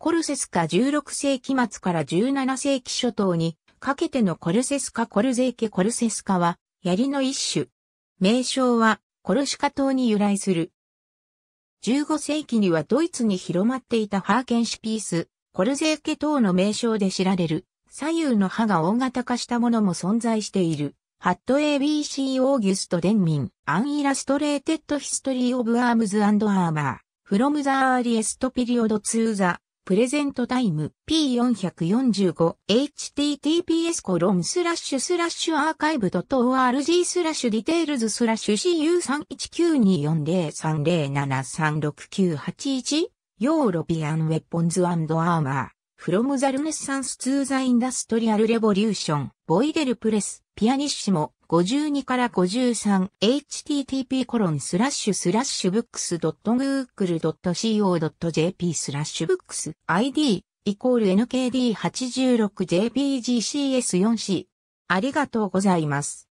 コルセスカ16世紀末から17世紀初頭にかけてのコルセスカコルゼーケコルセスカは槍の一種。名称はコルシカ島に由来する。15世紀にはドイツに広まっていたハーケンシュピース、コルゼーケ等の名称で知られる、左右の刃が大型化したものも存在している。ハット ABC オーギュスト・デミン、 An Illustrated History of Arms and Armour、From the Earliest Period to the Present Time P445 https コロンスラッシュスラッシュ archive .org スラッシュ details スラッシュ CU319240736981 European Weapons Armour from the Renaissance to the Industrial Revolution Boydell Press ピアニッシモ52から53 http コロンスラッシュスラッシュ books .google.co.jp スラッシュ books ID イコール NKD86JPGCS4C ありがとうございます。